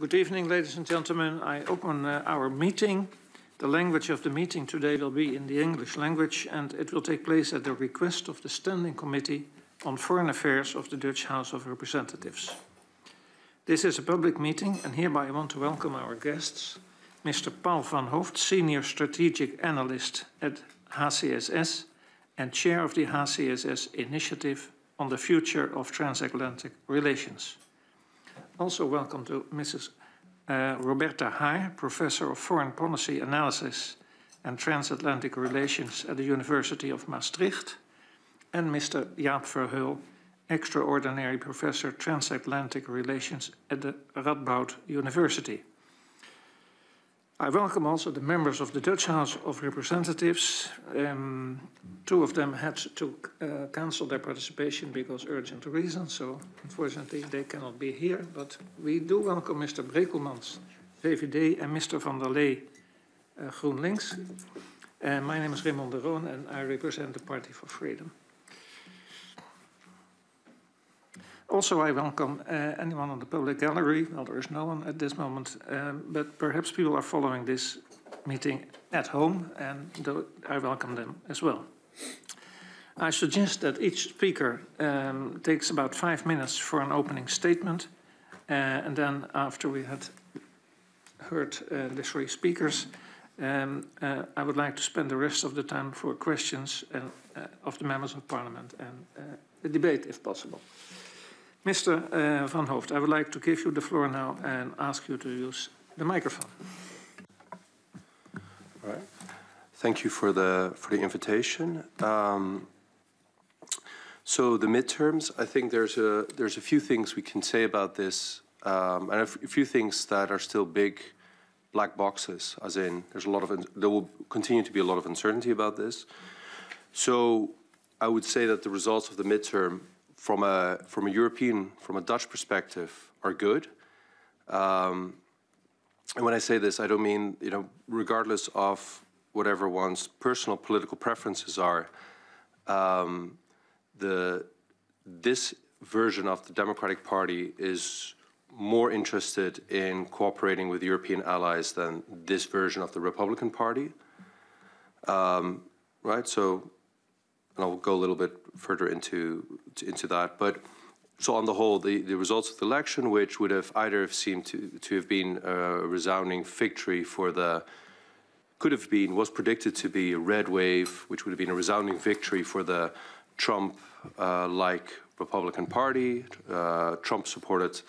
Good evening, ladies and gentlemen. I open uh, our meeting. The language of the meeting today will be in the English language, and it will take place at the request of the Standing Committee on Foreign Affairs of the Dutch House of Representatives. This is a public meeting, and hereby I want to welcome our guests, Mr. Paul van Hooft, Senior Strategic Analyst at HCSS and Chair of the HCSS Initiative on the Future of Transatlantic Relations. Also welcome to Mrs. Uh, Roberta Haar, Professor of Foreign Policy Analysis and Transatlantic Relations at the University of Maastricht, and Mr. Jaap Verheul, Extraordinary Professor Transatlantic Relations at the Radboud University. I welcome also the members of the Dutch House of Representatives. Um, two of them had to uh, cancel their participation because urgent reasons, so unfortunately they cannot be here. But we do welcome Mr. Brekelmans, VVD, and Mr. Van der Lee, uh, GroenLinks. Uh, my name is Raymond de Roon and I represent the Party for Freedom. Also, I welcome uh, anyone on the public gallery. Well, there is no one at this moment, um, but perhaps people are following this meeting at home, and I welcome them as well. I suggest that each speaker um, takes about five minutes for an opening statement, uh, and then after we had heard uh, the three speakers, um, uh, I would like to spend the rest of the time for questions and, uh, of the members of parliament and uh, the debate, if possible. Mr. Uh, Van Hooft, I would like to give you the floor now and ask you to use the microphone. All right. Thank you for the for the invitation. Um, so the midterms, I think there's a there's a few things we can say about this, um, and a few things that are still big black boxes. As in, there's a lot of there will continue to be a lot of uncertainty about this. So I would say that the results of the midterm from a from a European, from a Dutch perspective, are good. Um, and when I say this, I don't mean you know, regardless of whatever one's personal political preferences are, um, the this version of the Democratic Party is more interested in cooperating with European allies than this version of the Republican Party. Um, right? So and I'll go a little bit further into into that. But so on the whole, the, the results of the election, which would have either have seemed to, to have been a resounding victory for the, could have been, was predicted to be a red wave, which would have been a resounding victory for the Trump-like uh, Republican Party, uh, Trump-supported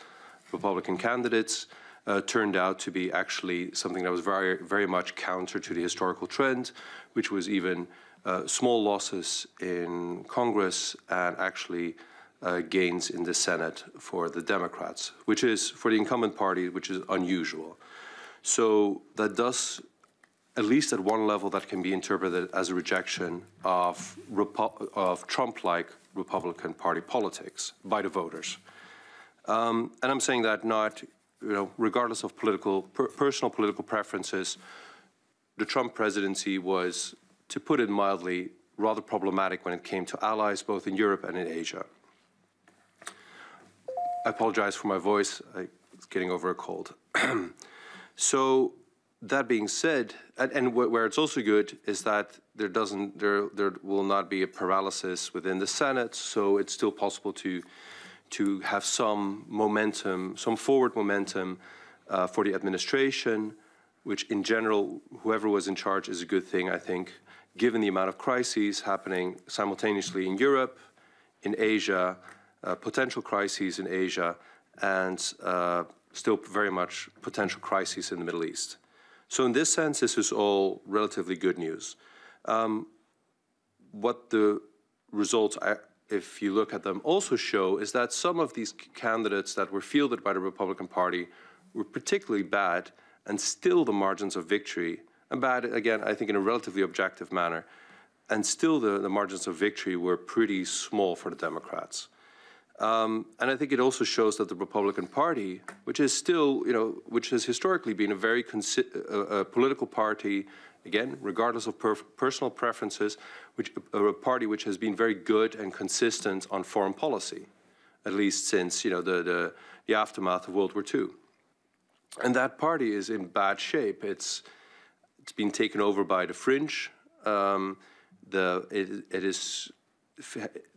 Republican candidates, uh, turned out to be actually something that was very, very much counter to the historical trend, which was even uh, small losses in Congress and actually uh, gains in the Senate for the Democrats, which is, for the incumbent party, which is unusual. So that does, at least at one level, that can be interpreted as a rejection of, of Trump-like Republican Party politics by the voters. Um, and I'm saying that not, you know, regardless of political, per personal political preferences, the Trump presidency was to put it mildly, rather problematic when it came to allies both in Europe and in Asia. I apologize for my voice. I was getting over a cold. so that being said, and, and where it's also good is that there doesn't, there, there will not be a paralysis within the Senate, so it's still possible to, to have some momentum, some forward momentum uh, for the administration, which in general, whoever was in charge is a good thing, I think given the amount of crises happening simultaneously in Europe, in Asia, uh, potential crises in Asia, and uh, still very much potential crises in the Middle East. So in this sense, this is all relatively good news. Um, what the results, if you look at them, also show is that some of these candidates that were fielded by the Republican Party were particularly bad, and still the margins of victory and bad, again, I think in a relatively objective manner. And still the, the margins of victory were pretty small for the Democrats. Um, and I think it also shows that the Republican Party, which is still, you know, which has historically been a very uh, political party, again, regardless of per personal preferences, which a party which has been very good and consistent on foreign policy, at least since, you know, the, the, the aftermath of World War II. and that party is in bad shape. It's it's been taken over by the fringe. Um, the it, it is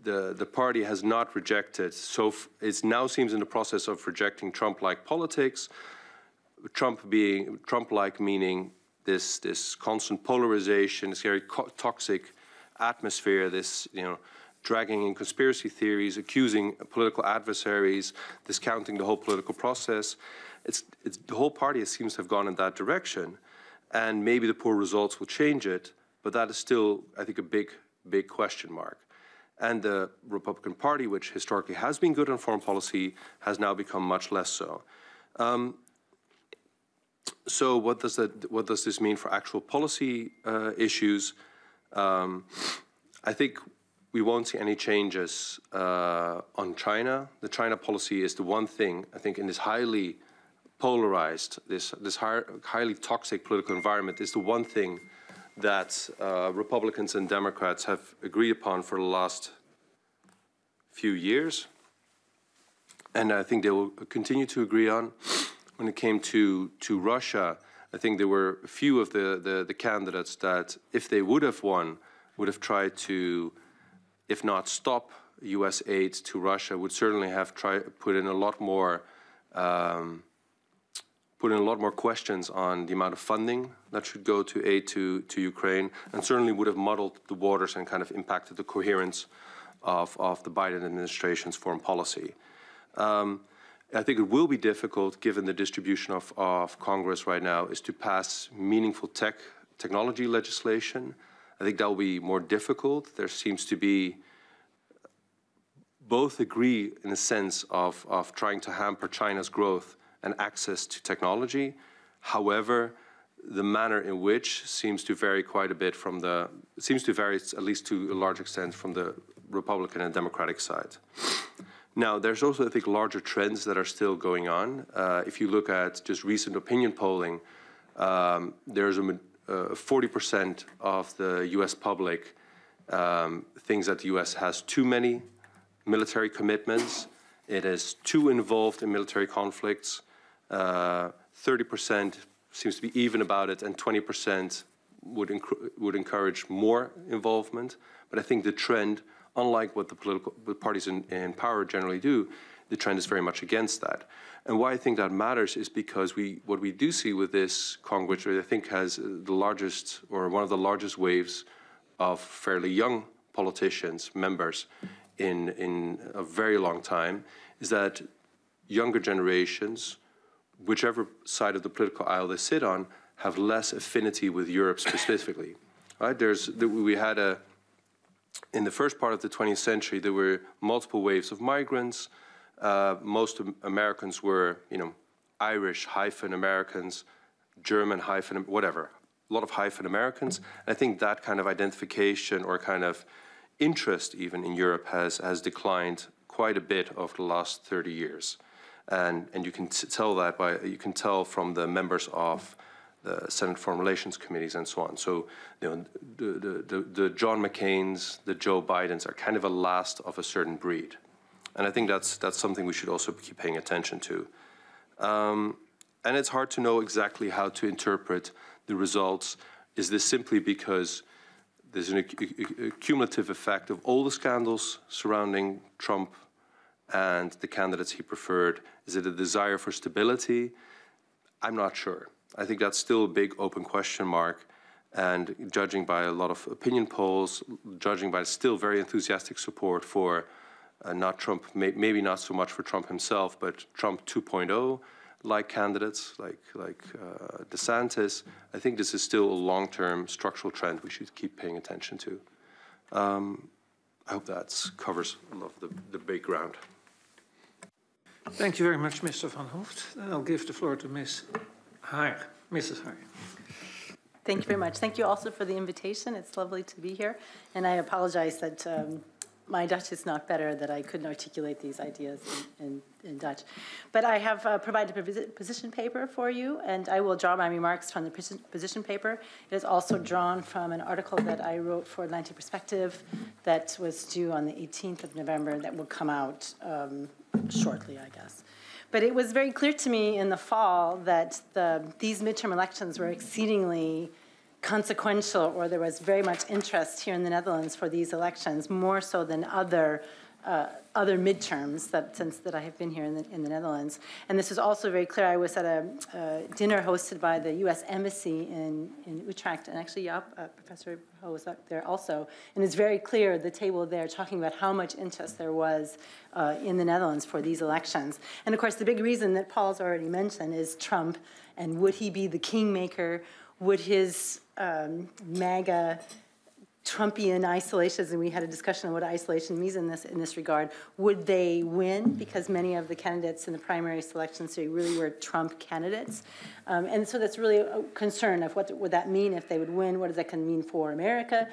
the the party has not rejected. So it now seems in the process of rejecting Trump-like politics. Trump being Trump-like meaning this this constant polarization, this very toxic atmosphere, this you know dragging in conspiracy theories, accusing political adversaries, discounting the whole political process. It's, it's, the whole party seems to have gone in that direction, and maybe the poor results will change it, but that is still, I think, a big, big question mark. And the Republican Party, which historically has been good on foreign policy, has now become much less so. Um, so what does that? What does this mean for actual policy uh, issues? Um, I think we won't see any changes uh, on China. The China policy is the one thing I think in this highly polarized, this this high, highly toxic political environment is the one thing that uh, Republicans and Democrats have agreed upon for the last few years, and I think they will continue to agree on. When it came to to Russia, I think there were a few of the, the, the candidates that, if they would have won, would have tried to if not stop U.S. aid to Russia, would certainly have tried put in a lot more um, put in a lot more questions on the amount of funding that should go to aid to, to Ukraine, and certainly would have muddled the waters and kind of impacted the coherence of, of the Biden administration's foreign policy. Um, I think it will be difficult, given the distribution of, of Congress right now, is to pass meaningful tech technology legislation I think that will be more difficult. There seems to be both agree in a sense of, of trying to hamper China's growth and access to technology. However, the manner in which seems to vary quite a bit from the, seems to vary at least to a large extent from the Republican and Democratic side. Now, there's also, I think, larger trends that are still going on. Uh, if you look at just recent opinion polling, um, there's a 40% uh, of the US public um, thinks that the US has too many military commitments. It is too involved in military conflicts. 30% uh, seems to be even about it, and 20% would, would encourage more involvement. But I think the trend, unlike what the political parties in, in power generally do, the trend is very much against that. And why I think that matters is because we, what we do see with this Congress, which I think has the largest or one of the largest waves of fairly young politicians, members, in, in a very long time, is that younger generations, whichever side of the political aisle they sit on, have less affinity with Europe specifically. Right? There's, we had a, in the first part of the 20th century, there were multiple waves of migrants, uh, most Americans were, you know, Irish hyphen Americans, German hyphen, whatever, a lot of hyphen Americans. And I think that kind of identification or kind of interest even in Europe has, has declined quite a bit over the last 30 years. And, and you can tell that by, you can tell from the members of the Senate Foreign Relations Committees and so on. So, you know, the, the, the John McCain's, the Joe Bidens are kind of a last of a certain breed. And I think that's, that's something we should also keep paying attention to. Um, and it's hard to know exactly how to interpret the results. Is this simply because there's an a, a cumulative effect of all the scandals surrounding Trump and the candidates he preferred? Is it a desire for stability? I'm not sure. I think that's still a big open question mark. And judging by a lot of opinion polls, judging by still very enthusiastic support for uh, not Trump, may, maybe not so much for Trump himself, but Trump 2.0 like candidates like like uh, DeSantis. I think this is still a long-term structural trend we should keep paying attention to. Um, I hope that covers a lot of the, the big ground. Thank you very much, Mr. Van Hooft. I'll give the floor to Ms. Haar. Mrs. Haar. Thank you very much. Thank you also for the invitation. It's lovely to be here. And I apologize that um, my Dutch is not better that I couldn't articulate these ideas in, in, in Dutch. But I have uh, provided a position paper for you, and I will draw my remarks from the position paper. It is also drawn from an article that I wrote for Atlantic Perspective that was due on the 18th of November that will come out um, shortly, I guess. But it was very clear to me in the fall that the, these midterm elections were exceedingly consequential, or there was very much interest here in the Netherlands for these elections, more so than other uh, other midterms that since that I have been here in the, in the Netherlands. And this is also very clear. I was at a, a dinner hosted by the U.S. Embassy in, in Utrecht, and actually Jaap, uh, Professor Ho was up there also. And it's very clear, the table there, talking about how much interest there was uh, in the Netherlands for these elections. And of course, the big reason that Paul's already mentioned is Trump, and would he be the kingmaker? Would his um, MAGA Trumpian isolations, and we had a discussion on what isolation means in this in this regard. Would they win? Because many of the candidates in the primary selection series really were Trump candidates, um, and so that's really a concern of what would that mean if they would win. What does that can mean for America?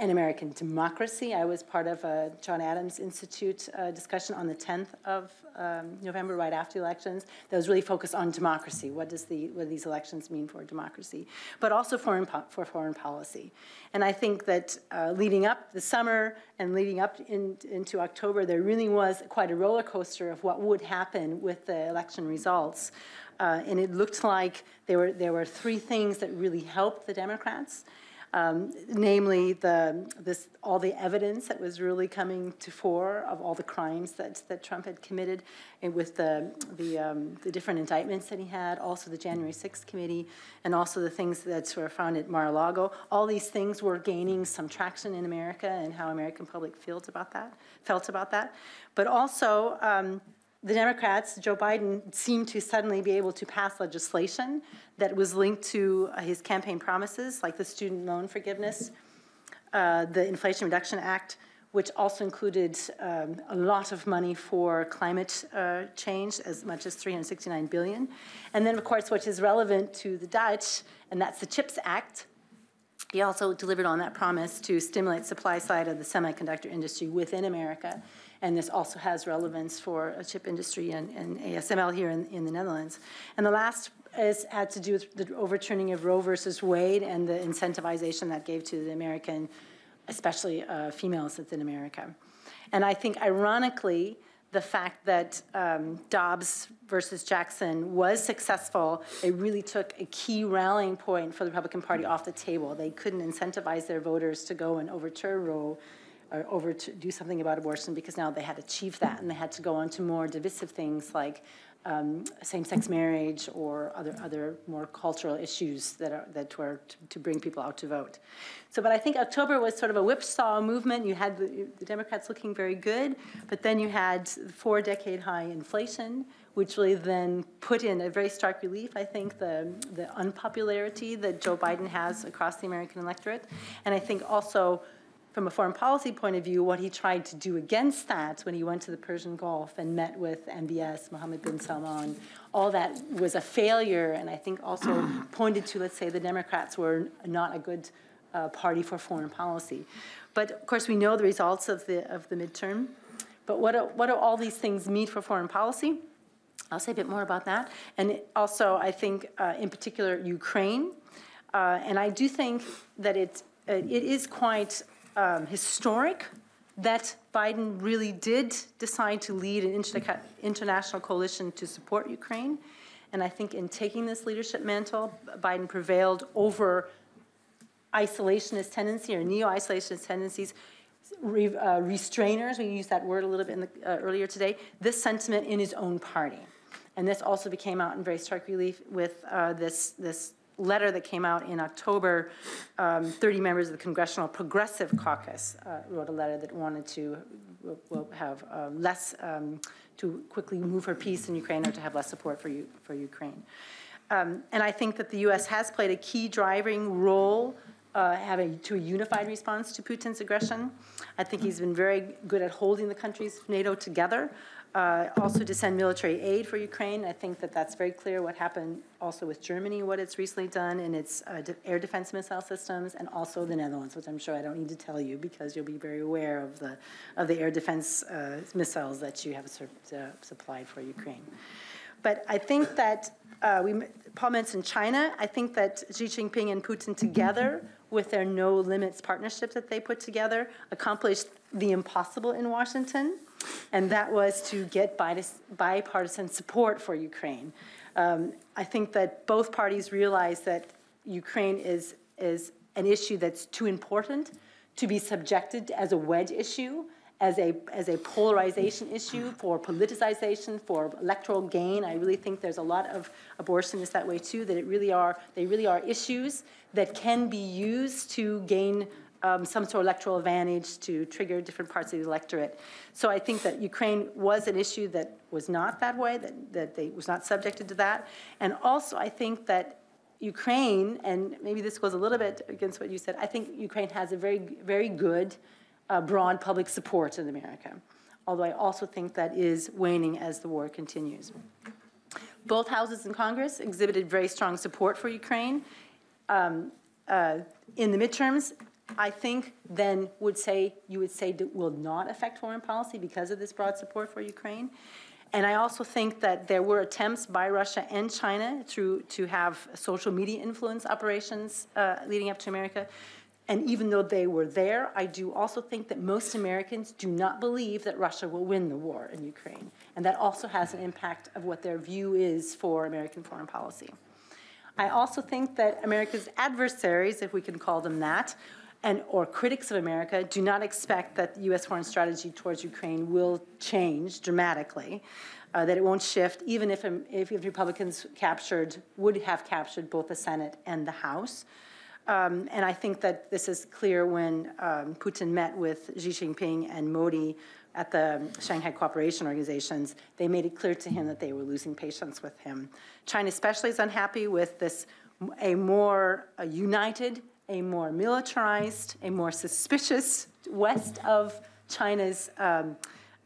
And American democracy. I was part of a John Adams Institute uh, discussion on the 10th of um, November, right after elections, that was really focused on democracy. What does the what do these elections mean for democracy, but also foreign for foreign policy? And I think that uh, leading up the summer and leading up in, into October, there really was quite a roller coaster of what would happen with the election results. Uh, and it looked like there were there were three things that really helped the Democrats um, namely the, this, all the evidence that was really coming to fore of all the crimes that, that Trump had committed and with the, the, um, the different indictments that he had, also the January 6th committee, and also the things that were found at Mar-a-Lago. All these things were gaining some traction in America and how American public feels about that, felt about that. But also, um, the Democrats, Joe Biden, seemed to suddenly be able to pass legislation that was linked to uh, his campaign promises, like the student loan forgiveness, uh, the Inflation Reduction Act, which also included um, a lot of money for climate uh, change, as much as 369 billion. And then, of course, what is relevant to the Dutch, and that's the CHIPS Act. He also delivered on that promise to stimulate supply side of the semiconductor industry within America and this also has relevance for a chip industry and, and ASML here in, in the Netherlands. And the last is, had to do with the overturning of Roe versus Wade and the incentivization that gave to the American, especially uh, females within America. And I think, ironically, the fact that um, Dobbs versus Jackson was successful, it really took a key rallying point for the Republican Party off the table. They couldn't incentivize their voters to go and overturn Roe or over do something about abortion because now they had achieved that and they had to go on to more divisive things like um, same-sex marriage or other other more cultural issues that are that were to, to, bring people out to vote. So, but I think October was sort of a whipsaw movement. You had the, the Democrats looking very good, but then you had four-decade high inflation, which really then put in a very stark relief, I think, the, the unpopularity that Joe Biden has across the American electorate. And I think also from a foreign policy point of view, what he tried to do against that when he went to the Persian Gulf and met with MBS, Mohammed bin Salman, all that was a failure, and I think also pointed to, let's say, the Democrats were not a good uh, party for foreign policy. But of course, we know the results of the of the midterm. But what do, what do all these things mean for foreign policy? I'll say a bit more about that. And also, I think, uh, in particular, Ukraine. Uh, and I do think that it, uh, it is quite um, historic that Biden really did decide to lead an inter international coalition to support Ukraine. And I think in taking this leadership mantle, Biden prevailed over isolationist tendency or neo-isolationist tendencies, re, uh, restrainers, we used that word a little bit the, uh, earlier today, this sentiment in his own party. And this also became out in very stark relief with uh, this, this letter that came out in October, um, 30 members of the Congressional Progressive Caucus uh, wrote a letter that wanted to will, have uh, less, um, to quickly move for peace in Ukraine or to have less support for, you, for Ukraine. Um, and I think that the U.S. has played a key driving role uh, having to a unified response to Putin's aggression. I think he's been very good at holding the countries NATO together uh, also to send military aid for Ukraine. I think that that's very clear what happened also with Germany, what it's recently done in its uh, de air defense missile systems, and also the Netherlands, which I'm sure I don't need to tell you because you'll be very aware of the, of the air defense uh, missiles that you have uh, supplied for Ukraine. But I think that uh, we, Paul mentioned China. I think that Xi Jinping and Putin together with their no limits partnership that they put together accomplished the impossible in Washington, and that was to get bipartisan support for Ukraine. Um, I think that both parties realize that Ukraine is, is an issue that's too important to be subjected as a wedge issue, as a, as a polarization issue for politicization, for electoral gain. I really think there's a lot of abortionists that way too, that it really are, they really are issues that can be used to gain um, some sort of electoral advantage to trigger different parts of the electorate. So I think that Ukraine was an issue that was not that way, that, that they was not subjected to that. And also I think that Ukraine, and maybe this goes a little bit against what you said, I think Ukraine has a very, very good, uh, broad public support in America. Although I also think that is waning as the war continues. Both houses in Congress exhibited very strong support for Ukraine. Um, uh, in the midterms, I think then would say, you would say that will not affect foreign policy because of this broad support for Ukraine. And I also think that there were attempts by Russia and China through, to have social media influence operations uh, leading up to America. And even though they were there, I do also think that most Americans do not believe that Russia will win the war in Ukraine. And that also has an impact of what their view is for American foreign policy. I also think that America's adversaries, if we can call them that, and or critics of America do not expect that the U.S. foreign strategy towards Ukraine will change dramatically, uh, that it won't shift, even if, um, if, if, Republicans captured, would have captured both the Senate and the House. Um, and I think that this is clear when um, Putin met with Xi Jinping and Modi at the Shanghai Cooperation Organizations, they made it clear to him that they were losing patience with him. China especially is unhappy with this, a more uh, united a more militarized, a more suspicious west of China's um,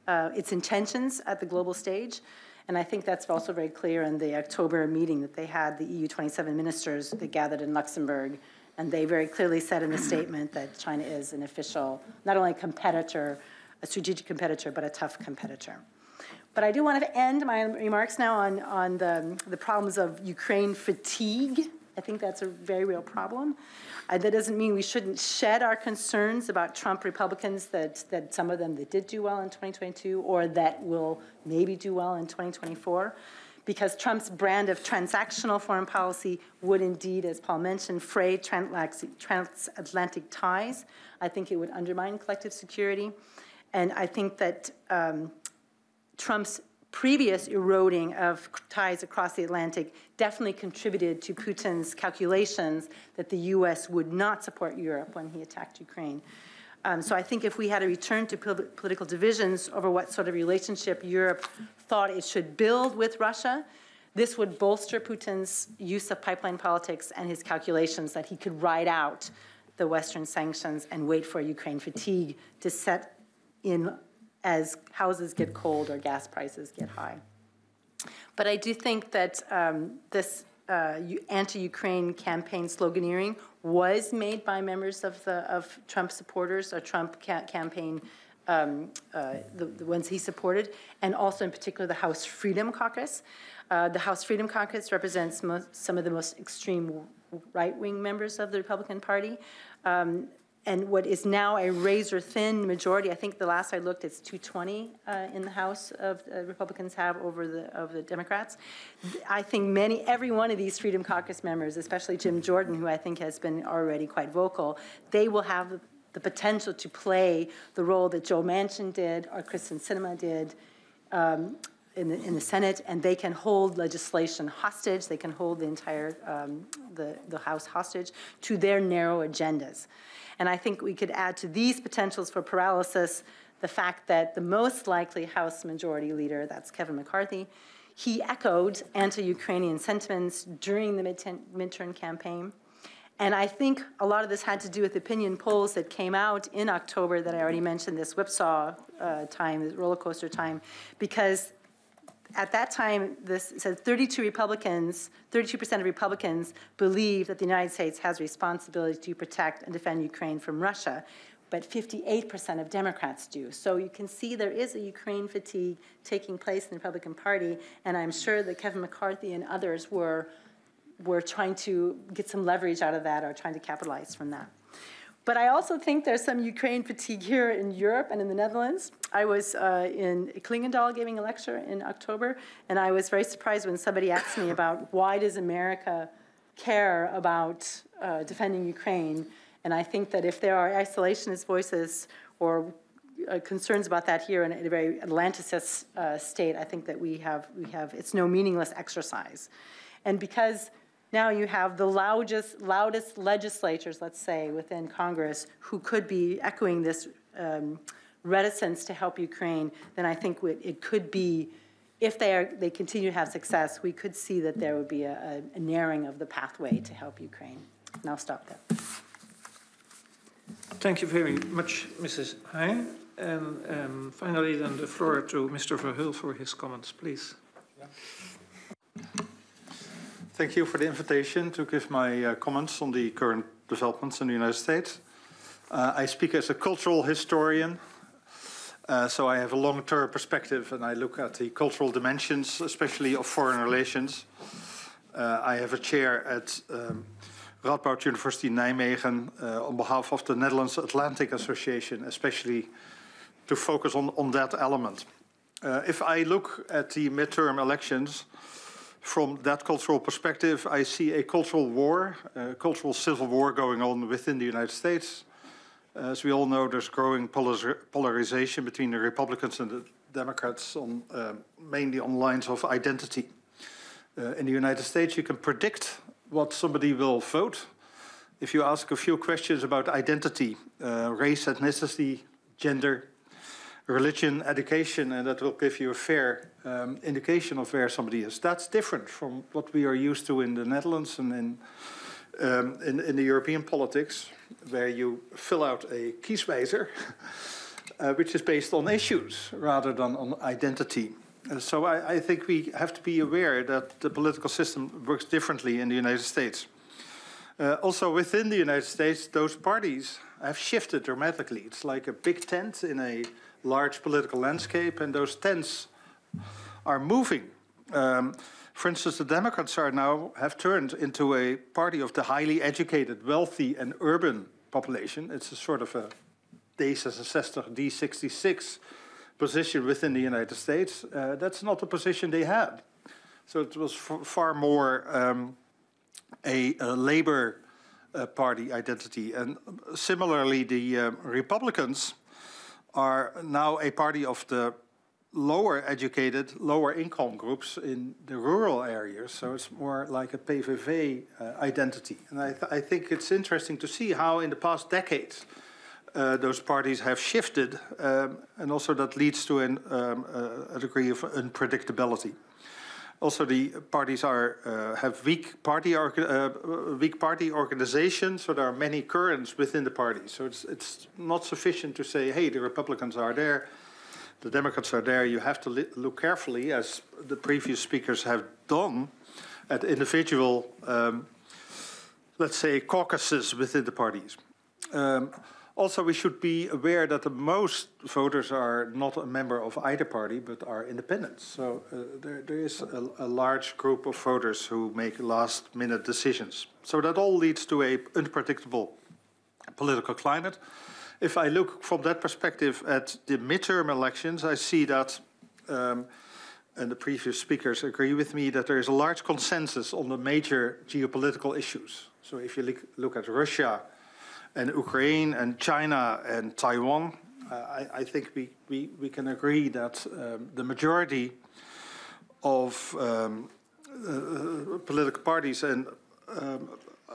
uh, its intentions at the global stage. And I think that's also very clear in the October meeting that they had, the EU 27 ministers that gathered in Luxembourg. And they very clearly said in the statement that China is an official, not only a competitor, a strategic competitor, but a tough competitor. But I do want to end my remarks now on, on the, the problems of Ukraine fatigue. I think that's a very real problem. Uh, that doesn't mean we shouldn't shed our concerns about Trump Republicans that, that some of them that did do well in 2022 or that will maybe do well in 2024 because Trump's brand of transactional foreign policy would indeed, as Paul mentioned, fray transatlantic ties. I think it would undermine collective security. And I think that um, Trump's previous eroding of ties across the Atlantic definitely contributed to Putin's calculations that the U.S. would not support Europe when he attacked Ukraine. Um, so I think if we had a return to political divisions over what sort of relationship Europe thought it should build with Russia, this would bolster Putin's use of pipeline politics and his calculations that he could ride out the Western sanctions and wait for Ukraine fatigue to set in as houses get cold or gas prices get high. But I do think that um, this uh, anti-Ukraine campaign sloganeering was made by members of the of Trump supporters or Trump ca campaign, um, uh, the, the, ones he supported, and also in particular the House Freedom Caucus. Uh, the House Freedom Caucus represents most, some of the most extreme right-wing members of the Republican Party. Um, and what is now a razor thin majority, I think the last I looked, it's 220 uh, in the House of uh, Republicans have over the of the Democrats. I think many, every one of these Freedom Caucus members, especially Jim Jordan, who I think has been already quite vocal, they will have the potential to play the role that Joe Manchin did or Kyrsten Sinema did um, in, the, in the Senate, and they can hold legislation hostage. They can hold the entire um, the, the House hostage to their narrow agendas. And I think we could add to these potentials for paralysis the fact that the most likely House Majority Leader, that's Kevin McCarthy, he echoed anti-Ukrainian sentiments during the midterm campaign. And I think a lot of this had to do with opinion polls that came out in October that I already mentioned, this whipsaw uh, time, this roller coaster time, because at that time, this said 32 Republicans, 32% of Republicans believe that the United States has a responsibility to protect and defend Ukraine from Russia, but 58% of Democrats do. So you can see there is a Ukraine fatigue taking place in the Republican Party, and I'm sure that Kevin McCarthy and others were, were trying to get some leverage out of that or trying to capitalize from that. But I also think there's some Ukraine fatigue here in Europe and in the Netherlands. I was uh, in Clingendael giving a lecture in October, and I was very surprised when somebody asked me about why does America care about uh, defending Ukraine. And I think that if there are isolationist voices or uh, concerns about that here in a very Atlanticist uh, state, I think that we have, we have, it's no meaningless exercise. And because now you have the loudest, loudest legislatures, let's say, within Congress who could be echoing this um, reticence to help Ukraine, then I think it could be, if they, are, they continue to have success, we could see that there would be a, a narrowing of the pathway to help Ukraine. And I'll stop there. Thank you very much, Mrs. Heijn. And um, finally, then the floor to Mr. Verheul for his comments, please. Thank you for the invitation to give my uh, comments on the current developments in the United States. Uh, I speak as a cultural historian, uh, so I have a long-term perspective and I look at the cultural dimensions, especially of foreign relations. Uh, I have a chair at um, Radboud University Nijmegen uh, on behalf of the Netherlands Atlantic Association, especially to focus on, on that element. Uh, if I look at the midterm elections, from that cultural perspective, I see a cultural war, a cultural civil war going on within the United States. As we all know, there's growing polarization between the Republicans and the Democrats, on, uh, mainly on lines of identity. Uh, in the United States, you can predict what somebody will vote if you ask a few questions about identity, uh, race, ethnicity, gender, religion, education, and that will give you a fair um, indication of where somebody is. That's different from what we are used to in the Netherlands and in, um, in, in, the European politics, where you fill out a kieswijzer, uh, which is based on issues rather than on identity. Uh, so I, I, think we have to be aware that the political system works differently in the United States. Uh, also within the United States, those parties have shifted dramatically. It's like a big tent in a large political landscape, and those tents are moving. Um, for instance, the Democrats are now have turned into a party of the highly educated, wealthy, and urban population. It's a sort of a D66, D66 position within the United States. Uh, that's not the position they had. So it was far more um, a, a, Labor uh, Party identity. And similarly, the uh, Republicans are now a party of the lower educated, lower income groups in the rural areas. So it's more like a PVV uh, identity. And I, th I, think it's interesting to see how in the past decades uh, those parties have shifted, um, and also that leads to an, um, a degree of unpredictability. Also, the parties are uh, have weak party uh, weak party organization, so there are many currents within the party. So it's it's not sufficient to say, hey, the Republicans are there, the Democrats are there. You have to look carefully, as the previous speakers have done, at individual, um, let's say, caucuses within the parties. Um, also, we should be aware that the most voters are not a member of either party, but are independents. So uh, there, there is a, a, large group of voters who make last-minute decisions. So that all leads to a unpredictable political climate. If I look from that perspective at the midterm elections, I see that, um, and the previous speakers agree with me, that there is a large consensus on the major geopolitical issues. So if you look, look at Russia, and Ukraine and China and Taiwan, uh, I, I, think we, we, we can agree that um, the majority of um, uh, political parties and um, uh,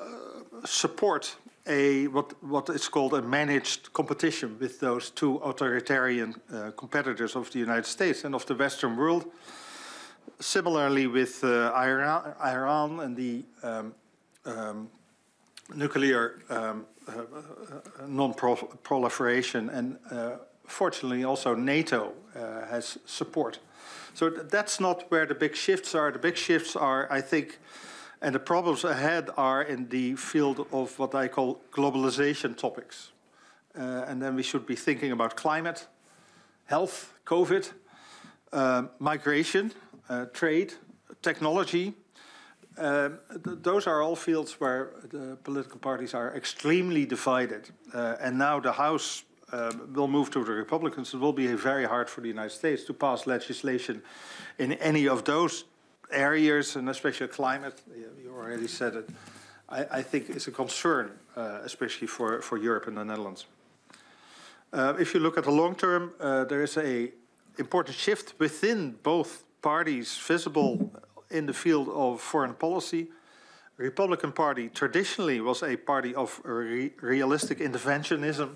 support a what what is called a managed competition with those two authoritarian uh, competitors of the United States and of the Western world. Similarly, with uh, Iran, Iran and the um, um, nuclear um, uh, uh, non-proliferation, and uh, fortunately also NATO has support. So th that's not where the big shifts are. The big shifts are, I think, and the problems ahead are in the field of what I call globalization topics. Uh, and then we should be thinking about climate, health, COVID, uh, migration, uh, trade, technology, um, th those are all fields where the political parties are extremely divided. Uh, and now the House um, will move to the Republicans. It will be very hard for the United States to pass legislation in any of those areas, and especially climate. You already said it. I, I think is a concern, uh, especially for, for Europe and the Netherlands. Uh, if you look at the long term, uh, there is a important shift within both parties visible in the field of foreign policy. Republican Party traditionally was a party of re realistic interventionism,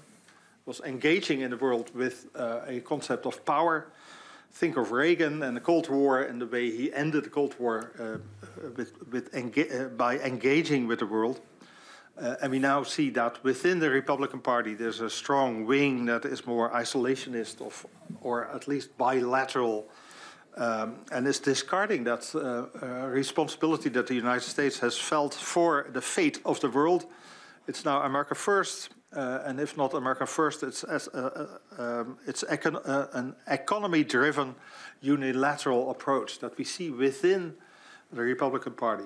was engaging in the world with uh, a concept of power. Think of Reagan and the Cold War and the way he ended the Cold War uh, with, with enga uh, by engaging with the world. Uh, and we now see that within the Republican Party, there's a strong wing that is more isolationist of, or at least bilateral um, and is discarding that uh, uh, responsibility that the United States has felt for the fate of the world. It's now America first, uh, and if not America first, it's, uh, uh, um, it's econ uh, an economy-driven unilateral approach that we see within the Republican Party.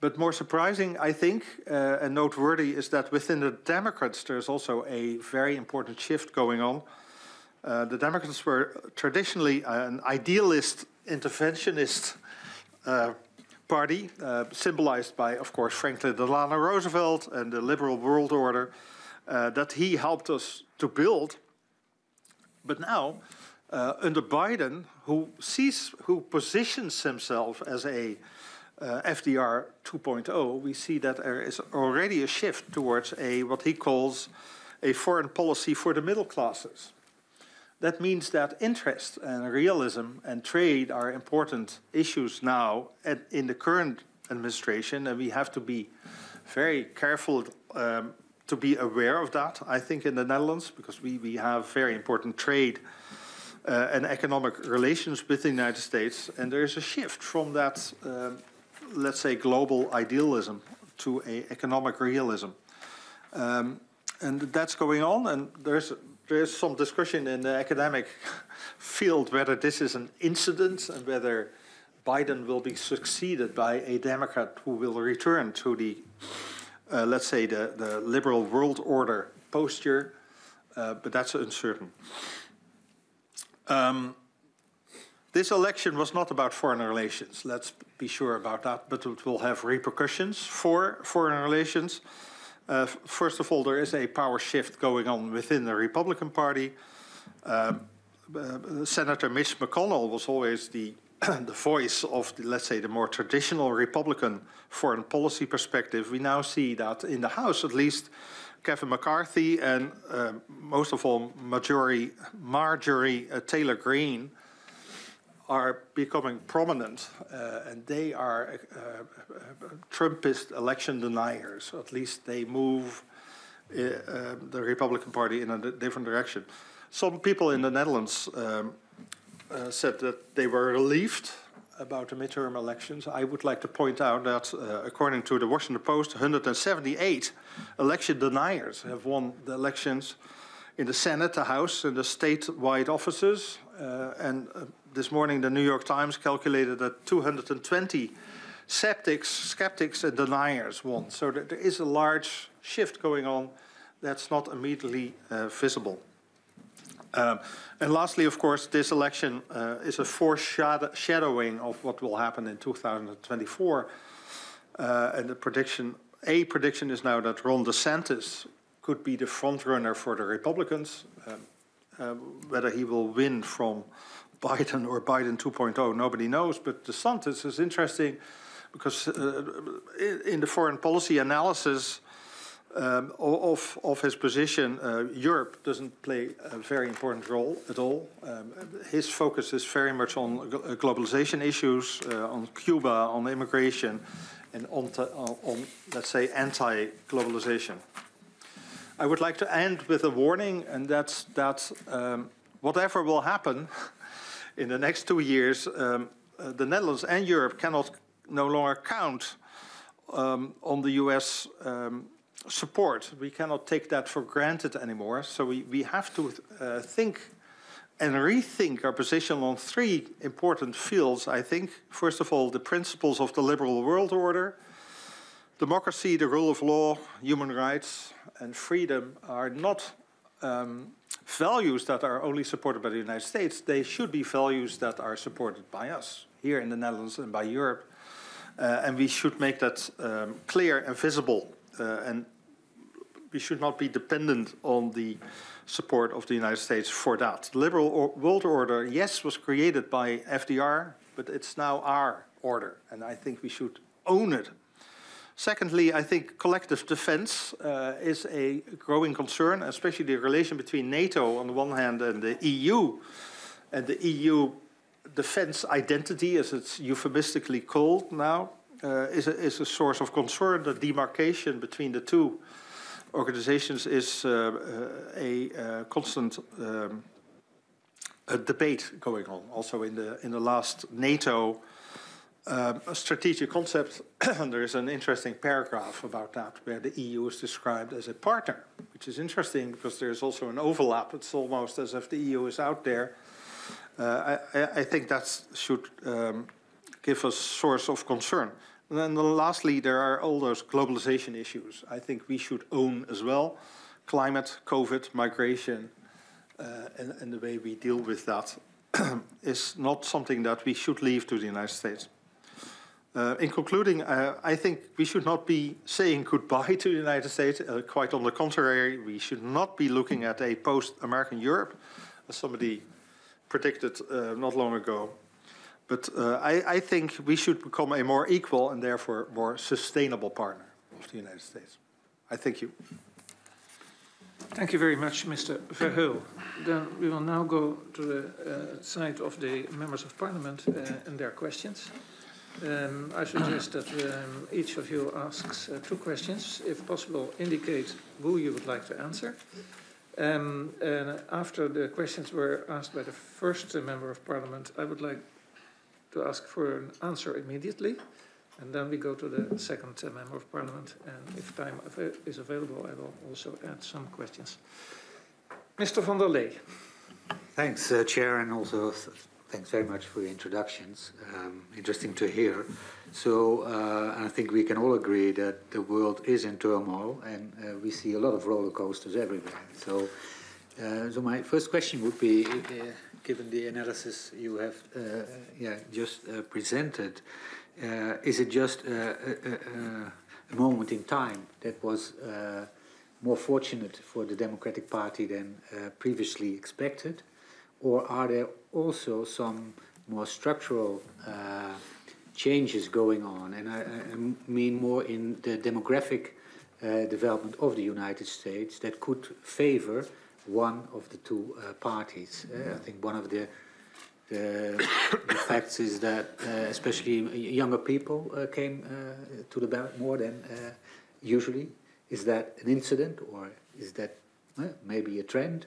But more surprising, I think, and noteworthy, is that within the Democrats, there's also a very important shift going on. Uh, the Democrats were traditionally an idealist, interventionist uh, party, uh, symbolized by, of course, Franklin Delano Roosevelt and the liberal world order uh, that he helped us to build. But now, uh, under Biden, who sees, who positions himself as a FDR 2.0, we see that there is already a shift towards a what he calls a foreign policy for the middle classes. That means that interest and realism and trade are important issues now at, in the current administration, and we have to be very careful um, to be aware of that, I think, in the Netherlands, because we, we have very important trade uh, and economic relations with the United States, and there is a shift from that, um, let's say, global idealism to a economic realism. Um, and that's going on, and there's there is some discussion in the academic field whether this is an incident and whether Biden will be succeeded by a Democrat who will return to the, uh, let's say, the, the liberal world order posture, uh, but that's uncertain. Um, this election was not about foreign relations, let's be sure about that, but it will have repercussions for foreign relations. Uh, first of all, there is a power shift going on within the Republican Party. Um, uh, Senator Mitch McConnell was always the the voice of, the, let's say, the more traditional Republican foreign policy perspective. We now see that in the House, at least, Kevin McCarthy and uh, most of all Marjorie, Marjorie uh, Taylor Greene are becoming prominent, uh, and they are uh, uh, Trumpist election deniers. At least they move uh, um, the Republican Party in a different direction. Some people in the Netherlands um, uh, said that they were relieved about the midterm elections. I would like to point out that, uh, according to the Washington Post, 178 election deniers have won the elections in the Senate, the House, and the statewide offices. and this morning the New York Times calculated that 220 skeptics, skeptics and deniers won. So there is a large shift going on that's not immediately uh, visible. Um, and lastly, of course, this election uh, is a foreshadowing of what will happen in 2024. Uh, and the prediction, a prediction is now that Ron DeSantis could be the front runner for the Republicans. Um, uh, whether he will win from Biden or Biden 2.0, nobody knows. But DeSantis is interesting because uh, in the foreign policy analysis um, of, of his position, uh, Europe doesn't play a very important role at all. Um, his focus is very much on uh, globalization issues, uh, on Cuba, on immigration, and on, on let's say, anti-globalization. I would like to end with a warning, and that's that um, whatever will happen, in the next two years, um, uh, the Netherlands and Europe cannot no longer count um, on the US um, support. We cannot take that for granted anymore. So we, we have to uh, think and rethink our position on three important fields, I think. First of all, the principles of the liberal world order. Democracy, the rule of law, human rights, and freedom are not um, values that are only supported by the United States. They should be values that are supported by us here in the Netherlands and by Europe. Uh, and we should make that um, clear and visible. Uh, and we should not be dependent on the support of the United States for that. The liberal or world order, yes, was created by FDR, but it's now our order, and I think we should own it. Secondly, I think collective defense uh, is a growing concern, especially the relation between NATO on the one hand and the EU. And the EU defense identity, as it's euphemistically called now, uh, is, a, is a source of concern. The demarcation between the two organizations is uh, uh, a uh, constant um, a debate going on. Also in the in the last NATO um, strategic concept, there is an interesting paragraph about that where the EU is described as a partner, which is interesting because there's also an overlap. It's almost as if the EU is out there. Uh, I, I, think that should um, give us source of concern. And then lastly, there are all those globalization issues I think we should own as well. Climate, COVID, migration, uh, and, and, the way we deal with that is not something that we should leave to the United States. Uh, in concluding, uh, I think we should not be saying goodbye to the United States. Uh, quite on the contrary, we should not be looking at a post-American Europe, as somebody predicted uh, not long ago. But uh, I, I, think we should become a more equal and therefore more sustainable partner of the United States. I thank you. Thank you very much, Mr. Verheul. Then we will now go to the uh, side of the members of parliament uh, and their questions. Um, I suggest that um, each of you asks uh, two questions. If possible, indicate who you would like to answer. Um, and after the questions were asked by the first member of parliament, I would like to ask for an answer immediately. And then we go to the second uh, member of parliament. And if time av is available, I will also add some questions. Mr. van der Lee. Thanks, uh, Chair, and also thanks very much for your introductions. Um, interesting to hear. So uh, I think we can all agree that the world is in turmoil, and uh, we see a lot of roller coasters everywhere. So, uh, so my first question would be uh, given the analysis you have uh, yeah, just uh, presented, is it just a, a, a, moment in time that was more fortunate for the Democratic Party than previously expected? Or are there also some more structural changes going on? And I, I mean more in the demographic uh, development of the United States that could favor one of the two uh, parties. Uh, I think one of the the, the facts is that uh, especially younger people uh, came uh, to the ballot more than uh, usually. Is that an incident or is that maybe a trend?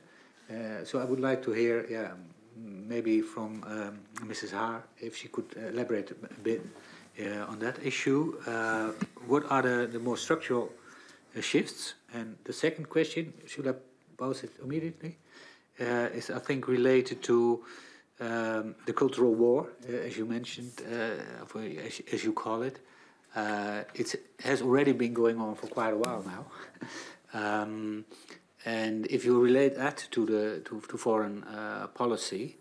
so I would like to hear, yeah, maybe from um, Mrs. Haar, if she could elaborate a bit on that issue. what are the, the more structural shifts? And the second question, should I pose it immediately, uh, is I think related to um, the cultural war, uh, as you mentioned, uh, as, as, you call it. Uh, it has already been going on for quite a while now. um, and if you relate that to the to, to foreign uh, policy,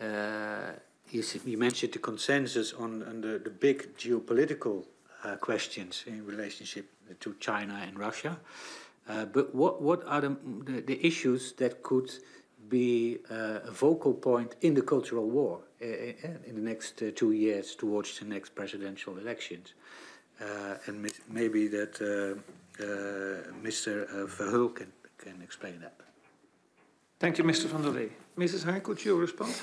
uh, you, you, mentioned the consensus on, on the, the big geopolitical questions in relationship to China and Russia. Uh, but what, what are the, the, the, issues that could be uh, a vocal point in the cultural war uh, uh in the next uh, two years towards the next presidential elections? and maybe that Mr. Verheul can, can explain that. Thank you, Mr. van der Lee. Mrs. Haar, could you respond?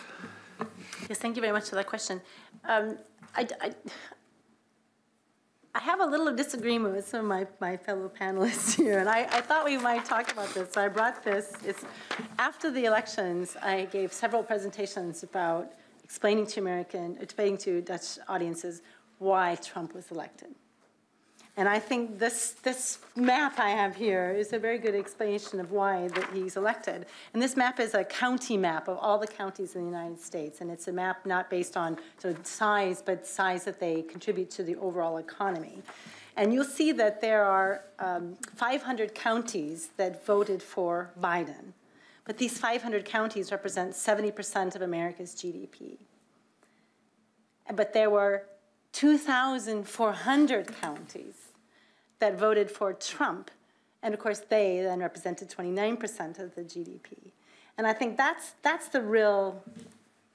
Yes, thank you very much for that question. Um, I, I, I have a little disagreement with some of my, my fellow panelists here, and I, I thought we might talk about this. So I brought this. It's after the elections, I gave several presentations about explaining to American, explaining to Dutch audiences why Trump was elected. And I think this, this map I have here is a very good explanation of why that he's elected. And this map is a county map of all the counties in the United States. And it's a map not based on sort of size, but size that they contribute to the overall economy. And you'll see that there are um, 500 counties that voted for Biden. But these 500 counties represent 70% of America's GDP. But there were 2,400 counties that voted for Trump. And of course, they then represented 29% of the GDP. And I think that's, that's the real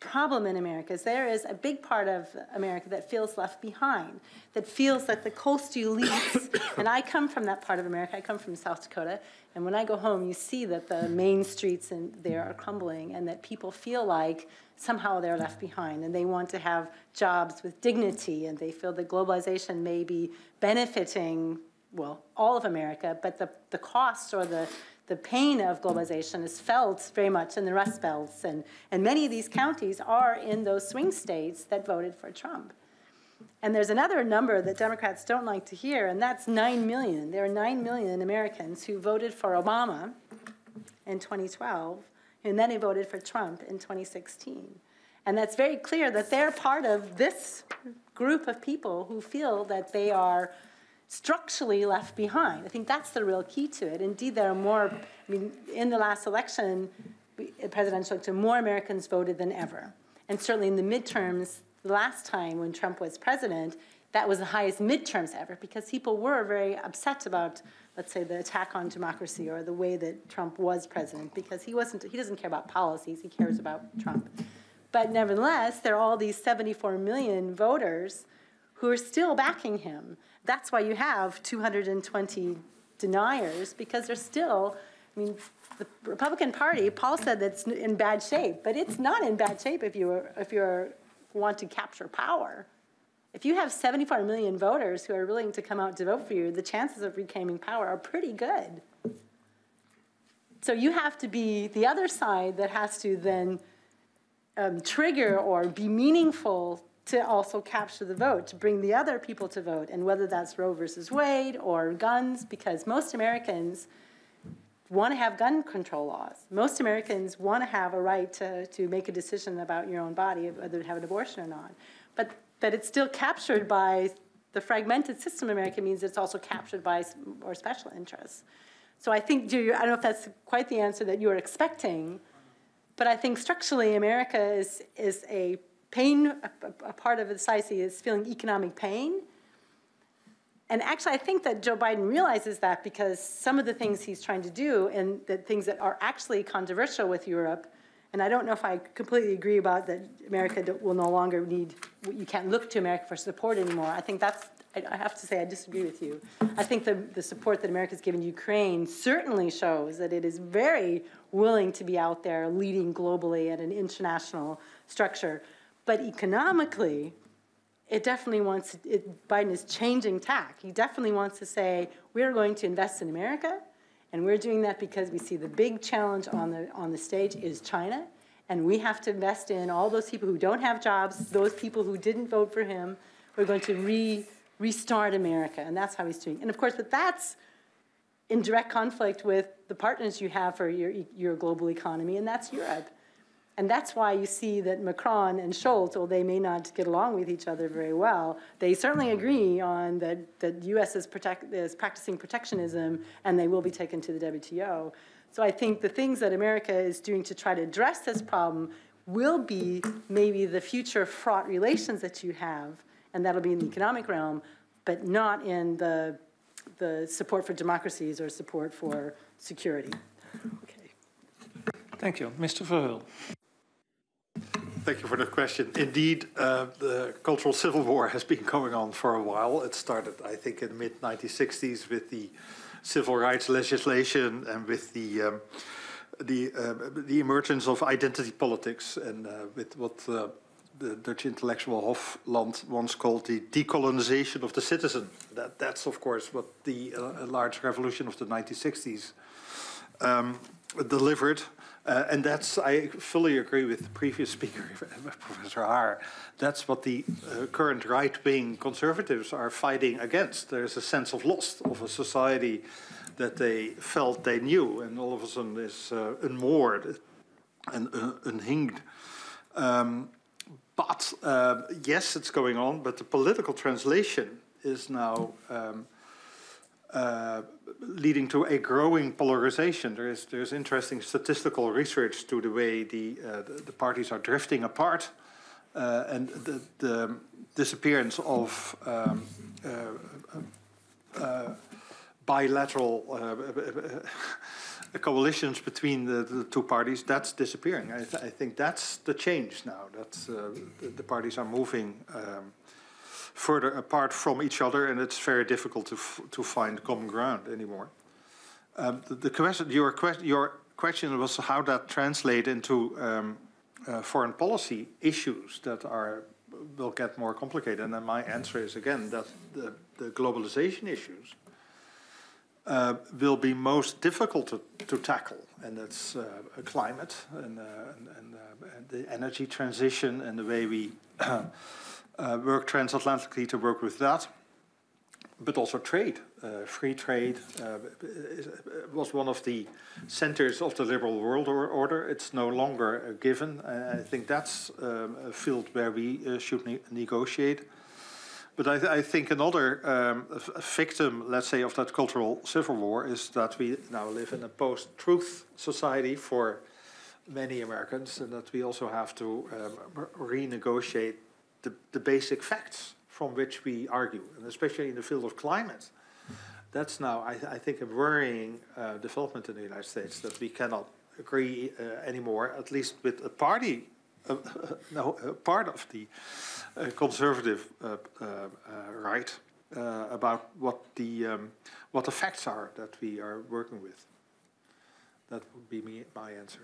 problem in America is there is a big part of America that feels left behind, that feels that the coastal elites, and I come from that part of America, I come from South Dakota, and when I go home, you see that the main streets in there are crumbling and that people feel like somehow they're left behind and they want to have jobs with dignity and they feel that globalization may be benefiting well, all of America, but the, the cost or the, the pain of globalization is felt very much in the Rust Belts. And, and many of these counties are in those swing states that voted for Trump. And there's another number that Democrats don't like to hear, and that's 9 million. There are 9 million Americans who voted for Obama in 2012, and then they voted for Trump in 2016. And that's very clear that they're part of this group of people who feel that they are structurally left behind. I think that's the real key to it. Indeed, there are more, I mean, in the last election, presidential election, more Americans voted than ever. And certainly in the midterms, the last time when Trump was president, that was the highest midterms ever because people were very upset about, let's say, the attack on democracy or the way that Trump was president because he wasn't, he doesn't care about policies, he cares about Trump. But nevertheless, there are all these 74 million voters who are still backing him. That's why you have 220 deniers because they're still, I mean, the Republican Party, Paul said that's in bad shape, but it's not in bad shape if you if you want to capture power. If you have 74 million voters who are willing to come out to vote for you, the chances of reclaiming power are pretty good. So you have to be the other side that has to then um, trigger or be meaningful to also capture the vote, to bring the other people to vote, and whether that's Roe versus Wade or guns, because most Americans want to have gun control laws. Most Americans want to have a right to, to make a decision about your own body, whether to have an abortion or not. But, but it's still captured by the fragmented system in America means it's also captured by more special interests. So I think, do you, I don't know if that's quite the answer that you were expecting, but I think structurally America is, is a pain, a, a part of the society is feeling economic pain. And actually, I think that Joe Biden realizes that because some of the things he's trying to do and the things that are actually controversial with Europe, and I don't know if I completely agree about that America will no longer need, you can't look to America for support anymore. I think that's, I have to say, I disagree with you. I think the, the support that America's given Ukraine certainly shows that it is very willing to be out there leading globally at an international structure. But economically, it definitely wants, it, Biden is changing tack. He definitely wants to say, we're going to invest in America, and we're doing that because we see the big challenge on the, on the stage is China, and we have to invest in all those people who don't have jobs, those people who didn't vote for him. We're going to re, restart America, and that's how he's doing. And of course, but that's in direct conflict with the partners you have for your, your global economy, and that's Europe. And that's why you see that Macron and Scholz, although they may not get along with each other very well, they certainly agree on that the U.S. Is, protect, is practicing protectionism and they will be taken to the WTO. So I think the things that America is doing to try to address this problem will be maybe the future fraught relations that you have, and that'll be in the economic realm, but not in the, the support for democracies or support for security. Okay. Thank you. Mr. Verheul. Thank you for the question. Indeed, uh, the cultural civil war has been going on for a while. It started, I think, in the mid 1960s with the civil rights legislation and with the um, the uh, the emergence of identity politics and uh, with what uh, the Dutch intellectual Hofland once called the decolonization of the citizen. That that's of course what the uh, large revolution of the 1960s um, delivered Uh, and that's, I fully agree with the previous speaker, Professor Haar. That's what the uh, current right-wing conservatives are fighting against. There's a sense of loss of a society that they felt they knew, and all of a sudden is uh, unmoored and uh, unhinged. Um, but uh, yes, it's going on, but the political translation is now um, uh, leading to a growing polarization. There is there's interesting statistical research to the way the uh, the, the, parties are drifting apart, uh, and the, the, disappearance of um, uh, uh, bilateral coalitions between the, the, two parties, that's disappearing. I, th I, think that's the change now. That uh, the, the, parties are moving um, further apart from each other, and it's very difficult to to find common ground anymore. Um, the, the, question, your, que your question was how that translate into um, uh, foreign policy issues that are will get more complicated. And then my answer is again that the, the globalization issues uh, will be most difficult to, to tackle, and that's uh, climate and, uh, and, uh, and, the energy transition and the way we uh, work transatlantically to work with that, but also trade. free trade was one of the centers of the liberal world order. It's no longer a given. I think that's um, a field where we should ne negotiate. But I, th I think another um, victim, let's say, of that cultural civil war is that we now live in a post-truth society for many Americans, and that we also have to um, renegotiate the, the basic facts from which we argue, and especially in the field of climate. That's now, I, I think, a worrying uh, development in the United States that we cannot agree uh, anymore, at least with a party, uh, no, part of the uh, conservative uh, uh, right about what the um, what the facts are that we are working with. That would be me, my answer.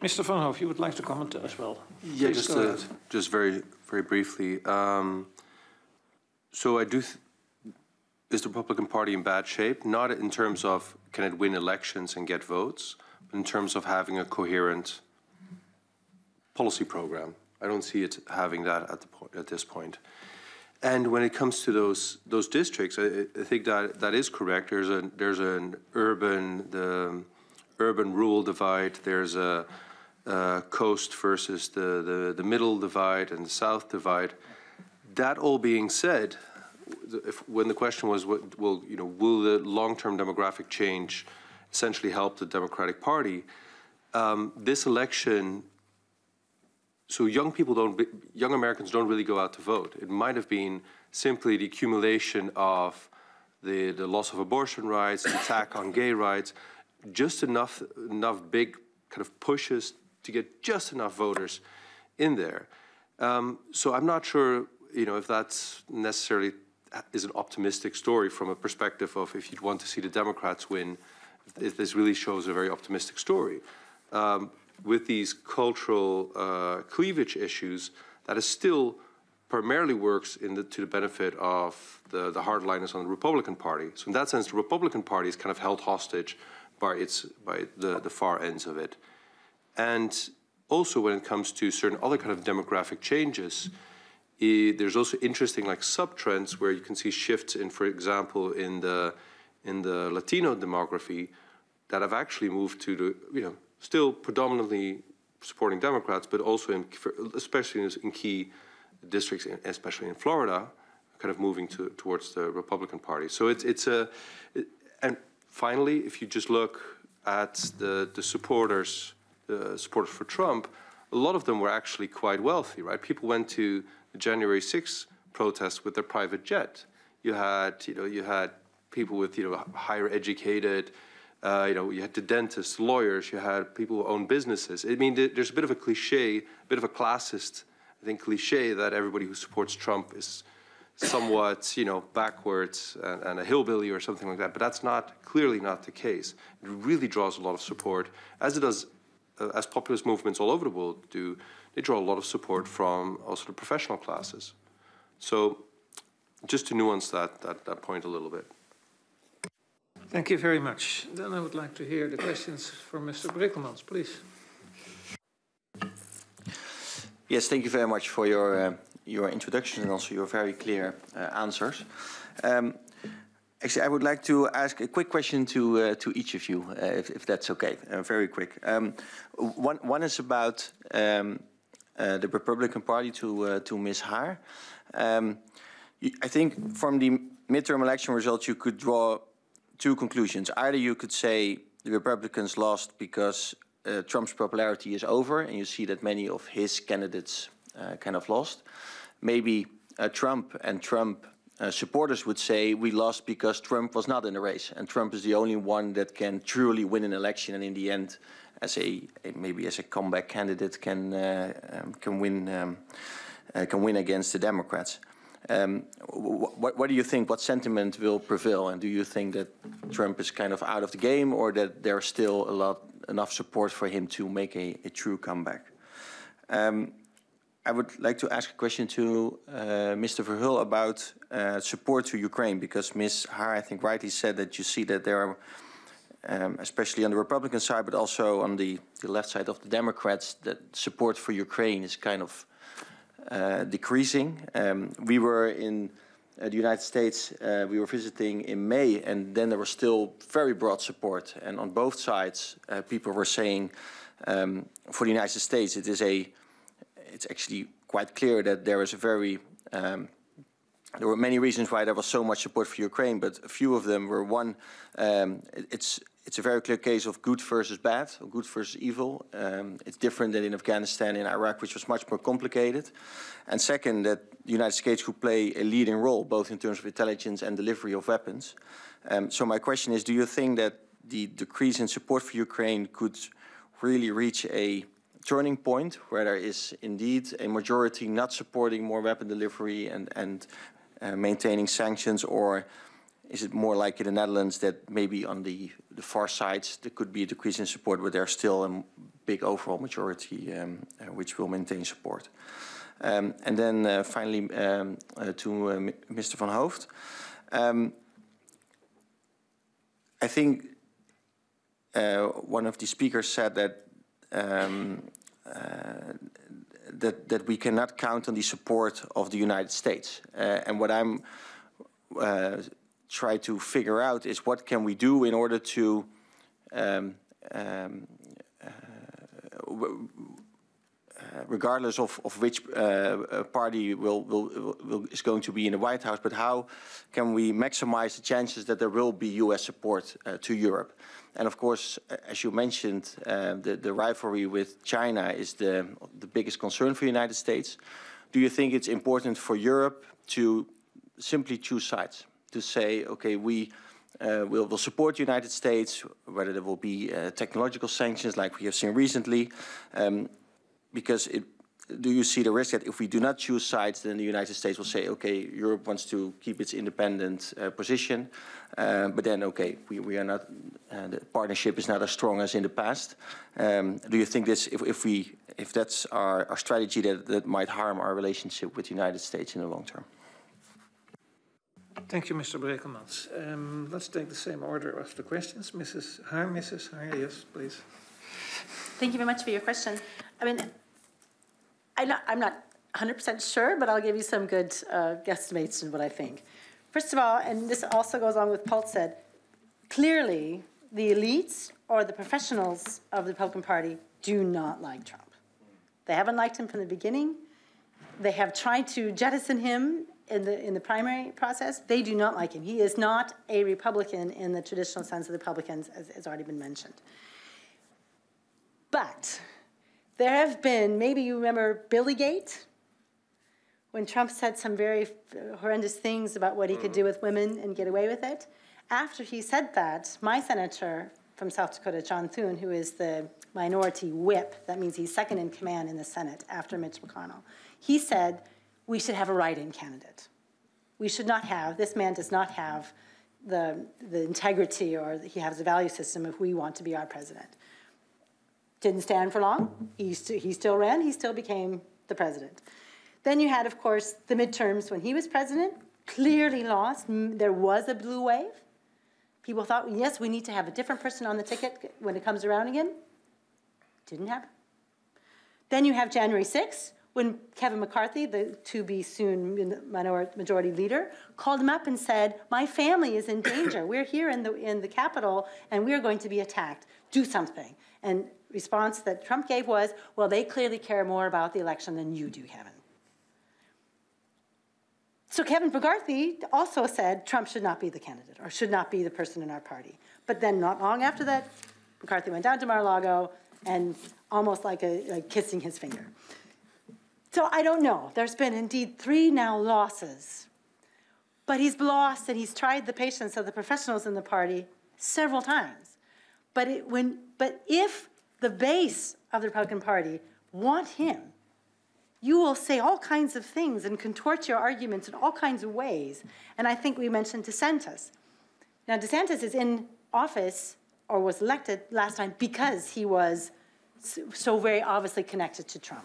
Mr. Van Hooft, you would like to comment as well? Yeah, Please just uh, just very very briefly. Um, so I do. is the Republican Party in bad shape? Not in terms of can it win elections and get votes, but in terms of having a coherent policy program. I don't see it having that at, the point, at this point. And when it comes to those those districts, I, I, think that that is correct. There's a there's an urban the urban rural divide. There's a, a coast versus the, the the middle divide and the south divide. That all being said, if, when the question was, what will you know, will the long-term demographic change essentially help the Democratic Party? Um, this election so young people don't, young Americans don't really go out to vote. It might have been simply the accumulation of the, the loss of abortion rights, attack on gay rights, just enough, enough big kind of pushes to get just enough voters in there. Um, so I'm not sure, you know, if that's necessarily is an optimistic story from a perspective of if you'd want to see the Democrats win, if this really shows a very optimistic story. Um, with these cultural uh, cleavage issues that is still primarily works the, to the benefit of the, the hardliners on the Republican Party. So in that sense, the Republican Party is kind of held hostage by, its, by the, the far ends of it. And also when it comes to certain other kind of demographic changes, there's also interesting like sub-trends where you can see shifts in, for example, in the, in the Latino demography that have actually moved to the, you know, still predominantly supporting Democrats, but also in, especially in key districts, especially in Florida, kind of moving to, towards the Republican Party. So it's it's a, it, and finally, if you just look at the the supporters, the supporters for Trump, a lot of them were actually quite wealthy, right? People went to the January 6th protests with their private jet. You had you know you had people with you know higher educated uh, you know, you had the dentists, lawyers, you had people who own businesses. I mean, there's a bit of a cliche, a bit of a classist, I think, cliche that everybody who supports Trump is somewhat, you know, backwards and, and, a hillbilly or something like that. But that's not clearly not the case. It really draws a lot of support, as it does, uh, as populist movements all over the world do. They draw a lot of support from also the professional classes. So, just to nuance that that, that point a little bit. Thank you very much. Then I would like to hear the questions from Mr. Brekelmans, please. Yes, thank you very much for your uh, your introduction and also your very clear uh, answers. Um, actually, I would like to ask a quick question to uh, to each of you, uh, if, if, that's okay. Uh, very quick. Um, one one is about um, uh, the Republican Party to to Ms. Haar. Um, I think from the midterm election results, you could draw two conclusions. Either you could say the Republicans lost because uh, Trump's popularity is over, and you see that many of his candidates uh, kind of lost. Maybe uh, Trump and Trump uh, supporters would say we lost because Trump was not in the race, and Trump is the only one that can truly win an election, and in the end, as a, maybe as a comeback candidate, can uh, um, can win um, uh, can win against the Democrats. Um, what, what, do you think? What sentiment will prevail? And do you think that Trump is kind of out of the game, or that there's still a lot enough support for him to make a, a true comeback? Um, I would like to ask a question to uh, Mr. Verheul about uh, support to Ukraine, because Ms. Haar, I think, rightly said that you see that there are, um, especially on the Republican side, but also on the, the, left side of the Democrats, that support for Ukraine is kind of uh, decreasing. Um, we were in uh, the United States, uh, we were visiting in May, and then there was still very broad support. And on both sides, uh, people were saying, um, for the United States, it is a, it's actually quite clear that there is a very, um, there were many reasons why there was so much support for Ukraine, but a few of them were one, um, it's it's a very clear case of good versus bad, or good versus evil. Um, it's different than in Afghanistan and Iraq, which was much more complicated. And second, that the United States could play a leading role, both in terms of intelligence and delivery of weapons. Um, so my question is, do you think that the decrease in support for Ukraine could really reach a turning point where there is indeed a majority not supporting more weapon delivery and, and uh, maintaining sanctions, or is it more like in the Netherlands that maybe on the, the far sides there could be a decrease in support, but there's still a big overall majority um, uh, which will maintain support? Um, and then uh, finally um, uh, to uh, Mr. Van Hooft. Um, I think uh, one of the speakers said that um, uh, that that we cannot count on the support of the United States. and what I'm try to figure out is what can we do in order to um, um, uh, uh, regardless of, of which uh, party will, will, will, is going to be in the White House, but how can we maximize the chances that there will be U.S. support uh, to Europe? And of course, as you mentioned, uh, the, the rivalry with China is the, the biggest concern for the United States. Do you think it's important for Europe to simply choose sides? to say, okay, we uh, will, will support the United States, whether there will be uh, technological sanctions like we have seen recently, um, because it, do you see the risk that if we do not choose sides, then the United States will say, okay, Europe wants to keep its independent uh, position, uh, but then, okay, we, we are not, uh, the partnership is not as strong as in the past. Um, do you think this, if, if we, if that's our, our strategy, that, that might harm our relationship with the United States in the long term? Thank you, Mr. Brekelmans. Um, let's take the same order of the questions. Mrs. Haar, Mrs. Haar, yes, please. Thank you very much for your question. I mean, I'm not, 100% sure, but I'll give you some good uh, guesstimates in what I think. First of all, and this also goes on with Paul said, clearly the elites or the professionals of the Republican Party do not like Trump. They haven't liked him from the beginning. They have tried to jettison him in the, in the primary process, they do not like him. He is not a Republican in the traditional sense of the Republicans, as has already been mentioned. But there have been, maybe you remember Billy Gate, when Trump said some very horrendous things about what he could do mm. with women and get away with it. After he said that, my senator from South Dakota, John Thune, who is the minority whip, that means he's second in command in the Senate after Mitch McConnell, he said, we should have a write-in candidate. We should not have, this man does not have the, the integrity or he has a value system if we want to be our president. Didn't stand for long. He, he still ran. He still became the president. Then you had, of course, the midterms when he was president, clearly lost. There was a blue wave. People thought, yes, we need to have a different person on the ticket when it comes around again. Didn't happen. Then you have January 6th, when Kevin McCarthy, the to be soon minority majority leader, called him up and said, "My family is in danger. We're here in the in the Capitol, and we're going to be attacked. Do something." And response that Trump gave was, "Well, they clearly care more about the election than you do, Kevin." So Kevin McCarthy also said Trump should not be the candidate or should not be the person in our party. But then, not long after that, McCarthy went down to Mar-a-Lago and almost like, a, like kissing his finger. So I don't know. There's been indeed three now losses. But he's lost and he's tried the patience of the professionals in the party several times. But, it, when, but if the base of the Republican Party want him, you will say all kinds of things and contort your arguments in all kinds of ways. And I think we mentioned DeSantis. Now, DeSantis is in office or was elected last time because he was so very obviously connected to Trump.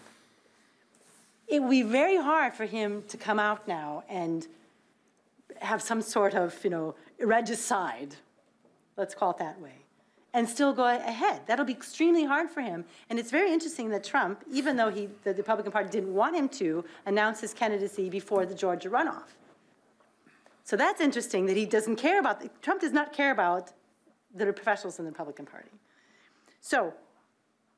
It would be very hard for him to come out now and have some sort of, you know, regicide, let's call it that way, and still go ahead. That'll be extremely hard for him. And it's very interesting that Trump, even though he, the Republican Party didn't want him to, announce his candidacy before the Georgia runoff. So that's interesting that he doesn't care about, Trump does not care about the professionals in the Republican Party. So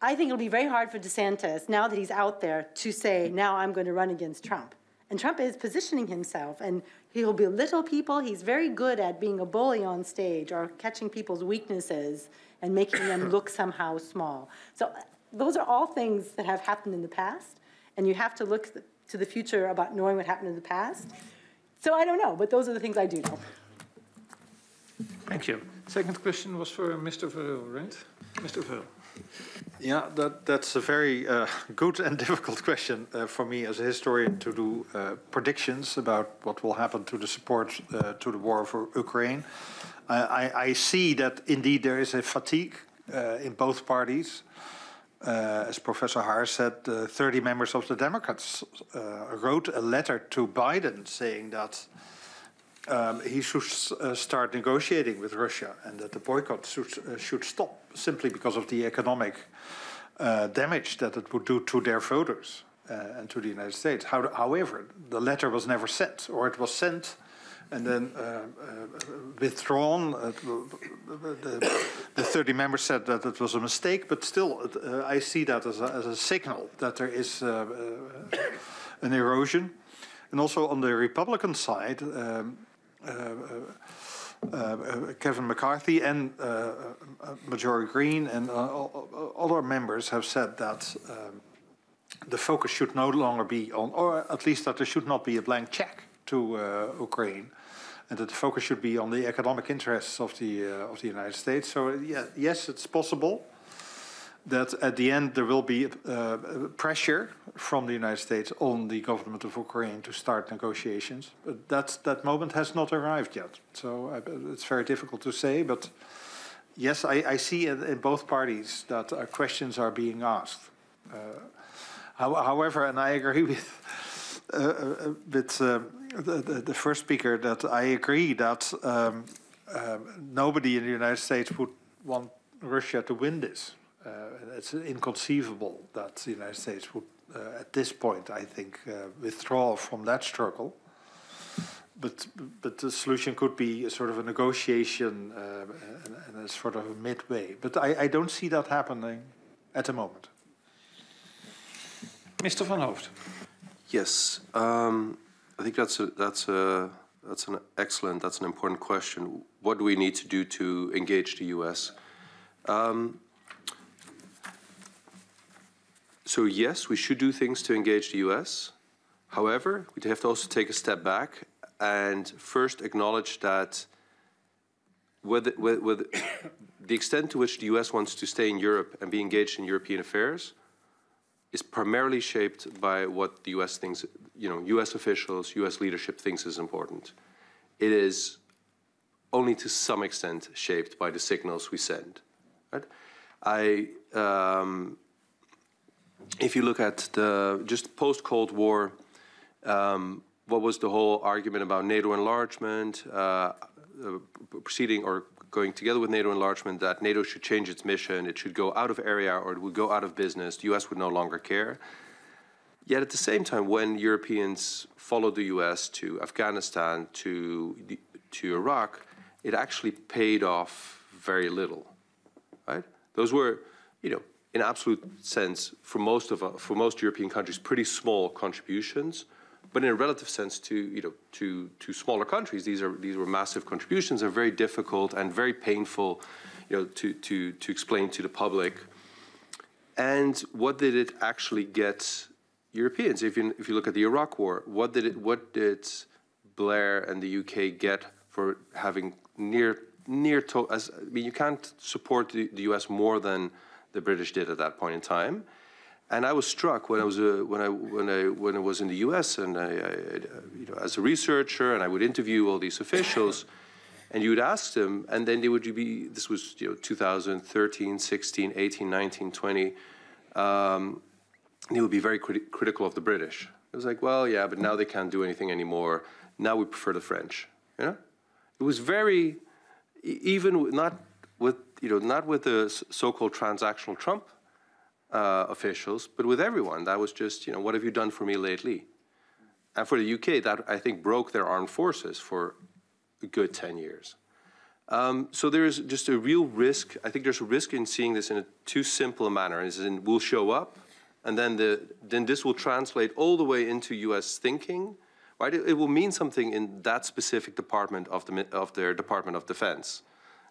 I think it'll be very hard for DeSantis, now that he's out there, to say, now I'm going to run against Trump. And Trump is positioning himself, and he'll belittle people. He's very good at being a bully on stage or catching people's weaknesses and making them look somehow small. So uh, those are all things that have happened in the past, and you have to look to the future about knowing what happened in the past. So I don't know, but those are the things I do know. Thank you. Second question was for Mr. Verheul, right? Mr. Verheul. Yeah, that, that's a very uh, good and difficult question uh, for me as a historian to do uh, predictions about what will happen to the support uh, to the war for Ukraine. I, I, see that indeed there is a fatigue uh, in both parties. Uh, as Professor Haar said, 30 members of the Democrats wrote a letter to Biden saying that um, he should uh, start negotiating with Russia and that the boycott should, uh, should stop simply because of the economic uh, damage that it would do to their voters uh, and to the United States. How, however, the letter was never sent, or it was sent and then uh, uh, withdrawn. The, the, 30 members said that it was a mistake, but still, I see that as a, as a, signal that there is an erosion. And also on the Republican side, um, Uh, uh, uh, Kevin McCarthy and Marjorie Greene and other members have said that um, the focus should no longer be on, or at least that there should not be a blank check to Ukraine and that the focus should be on the economic interests of the uh, of the United States. So yeah, yes, it's possible that at the end there will be uh, pressure from the United States on the government of Ukraine to start negotiations. But that's, that moment has not arrived yet. So uh, it's very difficult to say. But yes, I, I see in, in, both parties that uh, questions are being asked. Uh, how, however, and I agree with, uh, uh, with the, the, the, first speaker that I agree that um, um, nobody in the United States would want Russia to win this. Uh, it's inconceivable that the United States would, uh, at this point, I think, uh, withdraw from that struggle. But but the solution could be a sort of a negotiation and, and, a sort of a midway. But I, I don't see that happening at the moment. Mr. Van Hooft. Yes, um, I think that's a, that's a that's an excellent, that's an important question. What do we need to do to engage the U.S.? Um, so yes, we should do things to engage the US. However, we have to also take a step back and first acknowledge that with, with the extent to which the US wants to stay in Europe and be engaged in European affairs is primarily shaped by what the US thinks, you know, US officials, US leadership thinks is important. It is only to some extent shaped by the signals we send. Right? I um, if you look at the just post-Cold War, um, what was the whole argument about NATO enlargement, uh, uh, proceeding or going together with NATO enlargement, that NATO should change its mission, it should go out of area or it would go out of business, the US would no longer care. Yet at the same time, when Europeans followed the US to Afghanistan, to, to Iraq, it actually paid off very little, right? Those were, you know, in absolute sense, for most of for most European countries, pretty small contributions. But in a relative sense, to you know, to to smaller countries, these are these were massive contributions. Are very difficult and very painful, you know, to to to explain to the public. And what did it actually get Europeans? If you if you look at the Iraq War, what did it what did Blair and the UK get for having near near to as I mean you can't support the, the US more than the British did at that point in time. And I was struck when I was uh, when I when I when I was in the U.S. and I, I, you know as a researcher and I would interview all these officials, and you would ask them, and then they would be this was you know 2013, 16, 18, 19, 20, um, they would be very criti critical of the British. It was like, well, yeah, but now they can't do anything anymore. Now we prefer the French. You know, it was very even not with you know not with the so-called transactional Trump uh, officials, but with everyone. That was just you know what have you done for me lately? And for the UK, that I think broke their armed forces for a good ten years. Um, so there is just a real risk. I think there's a risk in seeing this in a too simple a manner. As in, we'll show up, and then the then this will translate all the way into U.S. thinking. Right? It, it will mean something in that specific department of the of their Department of Defense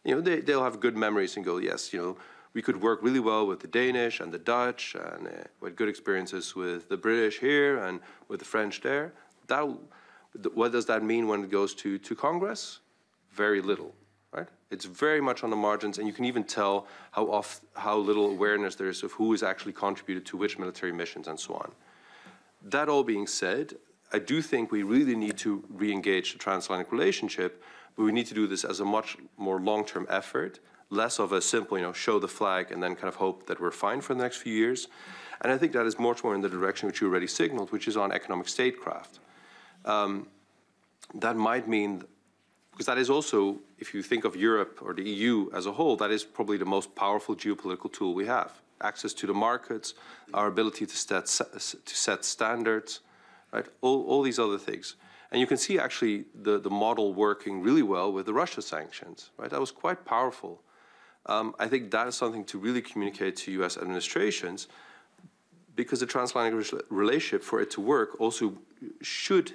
you know, they, they'll have good memories and go, yes, you know, we could work really well with the Danish and the Dutch, and uh, we had good experiences with the British here and with the French there. That, what does that mean when it goes to, to Congress? Very little, right? It's very much on the margins, and you can even tell how, off, how little awareness there is of who has actually contributed to which military missions and so on. That all being said, I do think we really need to re-engage the transatlantic relationship, but we need to do this as a much more long-term effort, less of a simple, you know, show the flag and then kind of hope that we're fine for the next few years. And I think that is much more in the direction which you already signaled, which is on economic statecraft. Um, that might mean, because that is also, if you think of Europe or the EU as a whole, that is probably the most powerful geopolitical tool we have. Access to the markets, our ability to set, to set standards, right? All, all these other things. And you can see actually the, the model working really well with the Russia sanctions, right? That was quite powerful. Um, I think that is something to really communicate to US administrations because the transatlantic relationship, for it to work, also should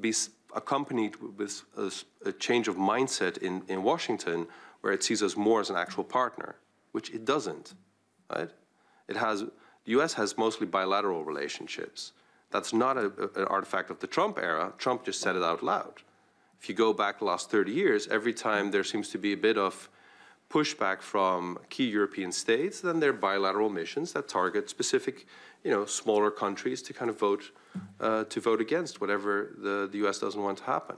be accompanied with a, a change of mindset in, in Washington where it sees us more as an actual partner, which it doesn't, right? It has, the US has mostly bilateral relationships. That's not a, an artifact of the Trump era. Trump just said it out loud. If you go back the last 30 years, every time there seems to be a bit of pushback from key European states, then there are bilateral missions that target specific, you know, smaller countries to kind of vote uh, to vote against whatever the, the U.S. doesn't want to happen.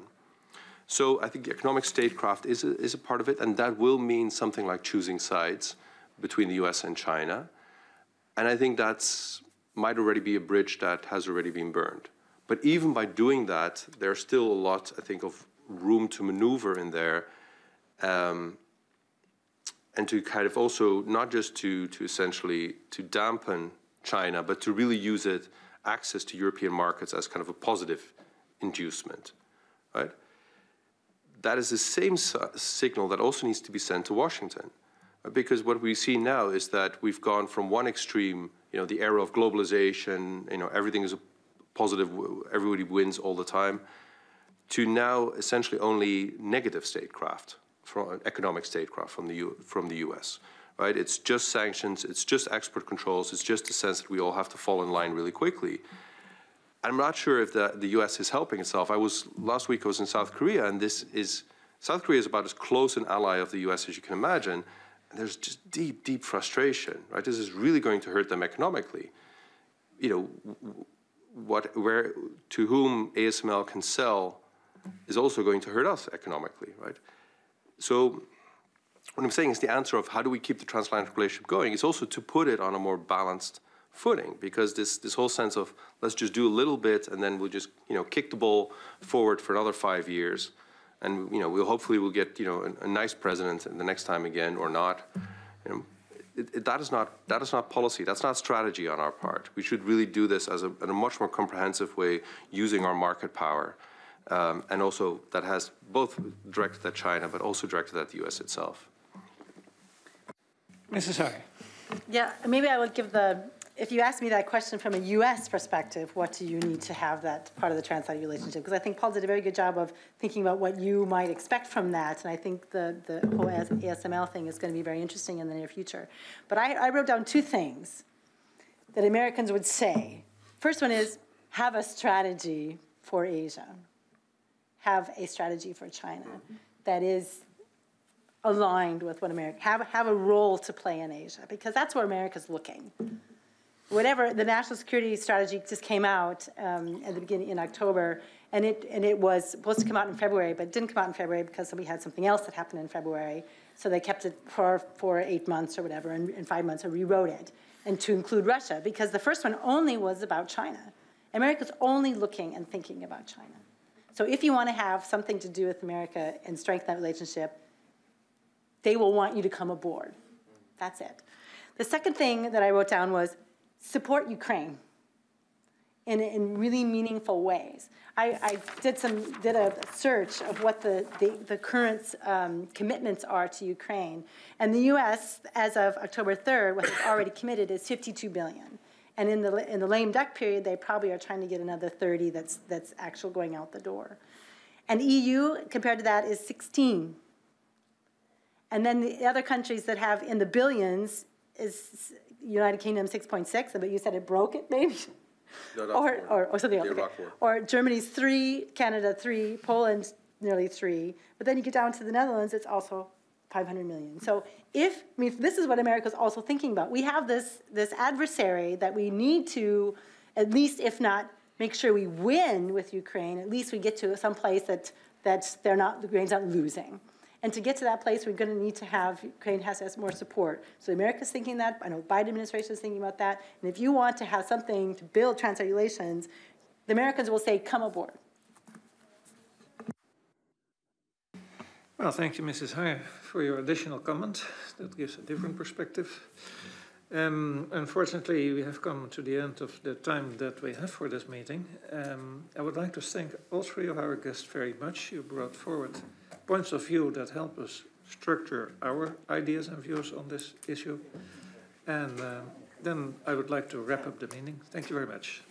So I think economic statecraft is a, is a part of it, and that will mean something like choosing sides between the U.S. and China. And I think that's might already be a bridge that has already been burned. But even by doing that, there's still a lot, I think, of room to maneuver in there. Um, and to kind of also not just to, to essentially to dampen China, but to really use it, access to European markets as kind of a positive inducement, right? That is the same signal that also needs to be sent to Washington. Because what we see now is that we've gone from one extreme you know, the era of globalization, you know, everything is a positive, everybody wins all the time, to now essentially only negative statecraft, from economic statecraft from the, U, from the US, right? It's just sanctions, it's just export controls, it's just a sense that we all have to fall in line really quickly. I'm not sure if the, the US is helping itself. I was, last week I was in South Korea, and this is, South Korea is about as close an ally of the US as you can imagine, there's just deep, deep frustration, right? This is really going to hurt them economically. You know, what, where, to whom ASML can sell is also going to hurt us economically, right? So what I'm saying is the answer of how do we keep the transatlantic relationship going is also to put it on a more balanced footing because this, this whole sense of let's just do a little bit and then we'll just, you know, kick the ball forward for another five years and you know, we'll hopefully we'll get you know a, a nice president the next time again or not. You know, it, it, that is not that is not policy. That's not strategy on our part. We should really do this as a, in a much more comprehensive way, using our market power, um, and also that has both directed at China, but also directed at the U.S. itself. Mrs. Haar. Yeah, maybe I would give the, if you ask me that question from a US perspective, what do you need to have that part of the transatlantic relationship? Because I think Paul did a very good job of thinking about what you might expect from that. And I think the, the whole ASML thing is going to be very interesting in the near future. But I, I wrote down two things that Americans would say. First one is have a strategy for Asia, have a strategy for China that is aligned with what America have have a role to play in Asia because that's where America's looking. Whatever the national security strategy just came out um, at the beginning in October, and it and it was supposed to come out in February, but it didn't come out in February because we had something else that happened in February. So they kept it for for eight months or whatever, and in five months, and rewrote it and to include Russia because the first one only was about China. America's only looking and thinking about China. So if you want to have something to do with America and strengthen that relationship, they will want you to come aboard. That's it. The second thing that I wrote down was support Ukraine in, in really meaningful ways. I, I did some did a search of what the, the, the current um, commitments are to Ukraine. And the US, as of October 3rd, what they've already committed is 52 billion. And in the, in the lame duck period, they probably are trying to get another 30 that's, that's actual going out the door. And EU, compared to that, is 16 and then the other countries that have in the billions is United Kingdom 6.6, but you said it broke it maybe? No, or, or, or something else. Okay. Or Germany's three, Canada three, Poland nearly three. But then you get down to the Netherlands, it's also 500 million. So if, I mean, this is what America's also thinking about. We have this, this adversary that we need to, at least if not make sure we win with Ukraine, at least we get to some place that, that they're not, the Ukraine's not losing. And to get to that place, we're going to need to have Ukraine has to more support. So America's thinking that. I know Biden administration is thinking about that. And if you want to have something to build transatlantic relations, the Americans will say, "Come aboard." Well, thank you, Mrs. Haar, for your additional comment. That gives a different perspective. Um, unfortunately, we have come to the end of the time that we have for this meeting. Um, I would like to thank all three of our guests very much. You brought forward points of view that help us structure our ideas and views on this issue. And uh, then I would like to wrap up the meeting. Thank you very much.